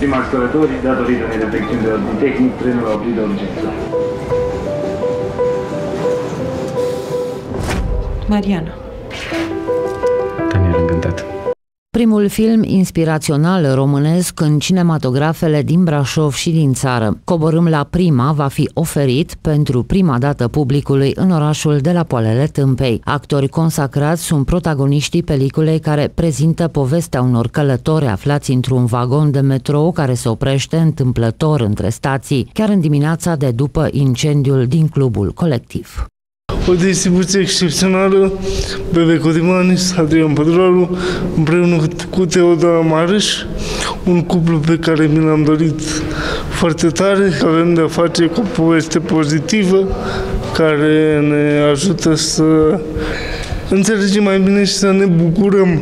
Stimați călători, datorită unei defecțiuni de ordin tehnic, trenul a oprit de urgență. Mariana. Primul film inspirațional românesc în cinematografele din Brașov și din țară. Coborâm la prima va fi oferit pentru prima dată publicului în orașul de la Poalele Tâmpei. Actori consacrați sunt protagoniștii peliculei care prezintă povestea unor călători aflați într-un vagon de metrou care se oprește întâmplător între stații, chiar în dimineața de după incendiul din clubul colectiv o distribuție excepțională, Bebe Codimanis, Adrian Păduralu, împreună cu Teodora Marăș, un cuplu pe care mi l-am dorit foarte tare. Avem de-a face cu o poveste pozitivă care ne ajută să înțelegem mai bine și să ne bucurăm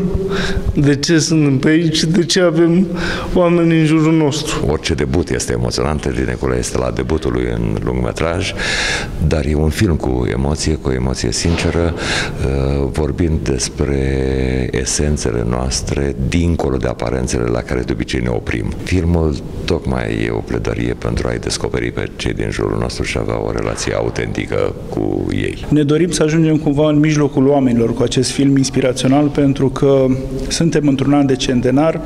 de ce sunt pe aici, de ce avem oameni în jurul nostru. Orice debut este emoționant, Nicula este la debutul lui în lungmetraj, dar e un film cu emoție, cu o emoție sinceră, uh, vorbind despre esențele noastre, dincolo de aparențele la care de obicei ne oprim. Filmul tocmai e o pledărie pentru a-i descoperi pe cei din jurul nostru și avea o relație autentică cu ei. Ne dorim să ajungem cumva în mijlocul oamenilor cu acest film inspirațional pentru că suntem într-un an de centenar,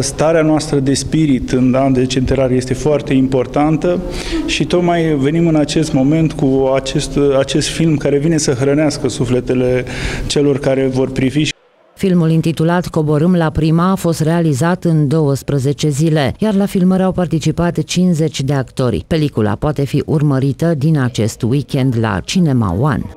starea noastră de spirit în an de centenar este foarte importantă și tocmai venim în acest moment cu acest, acest film care vine să hrănească sufletele celor care vor privi Filmul intitulat Coborâm la prima a fost realizat în 12 zile, iar la filmări au participat 50 de actori. Pelicula poate fi urmărită din acest weekend la Cinema One.